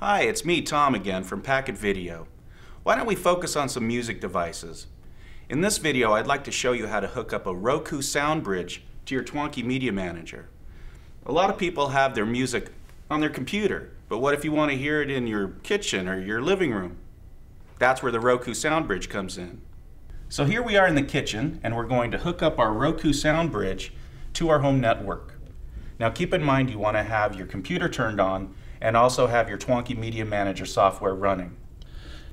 Hi, it's me, Tom, again from PacketVideo. Why don't we focus on some music devices? In this video, I'd like to show you how to hook up a Roku SoundBridge to your TwonkyMedia Manager. A lot of people have their music on their computer, but what if you want to hear it in your kitchen or your living room? That's where the Roku SoundBridge comes in. So here we are in the kitchen, and we're going to hook up our Roku SoundBridge to our home network. Now keep in mind you want to have your computer turned on and also have your TwonkyMedia Manager software running.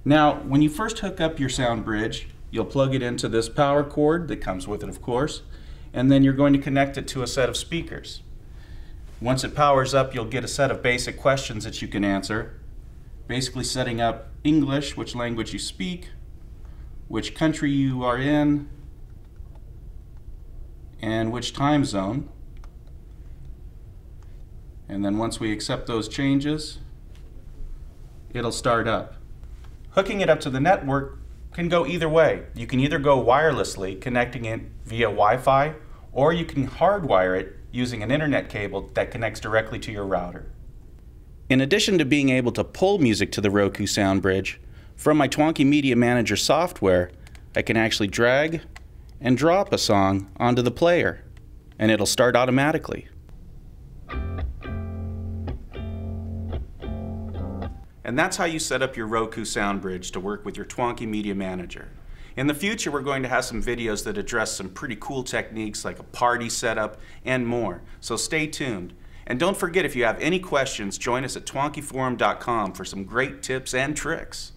Now, when you first hook up your SoundBridge, you'll plug it into this power cord that comes with it, of course, and then you're going to connect it to a set of speakers. Once it powers up, you'll get a set of basic questions that you can answer, basically setting up English, which language you speak, which country you are in, and which time zone. And then once we accept those changes, it'll start up. Hooking it up to the network can go either way. You can either go wirelessly, connecting it via Wi-Fi, or you can hardwire it using an internet cable that connects directly to your router. In addition to being able to pull music to the Roku SoundBridge, from my TwonkyMedia Manager software, I can actually drag and drop a song onto the player, and it'll start automatically. And that's how you set up your Roku SoundBridge to work with your TwonkyMedia Manager. In the future, we're going to have some videos that address some pretty cool techniques like a party setup and more, so stay tuned. And don't forget, if you have any questions, join us at twonkyforum.com for some great tips and tricks.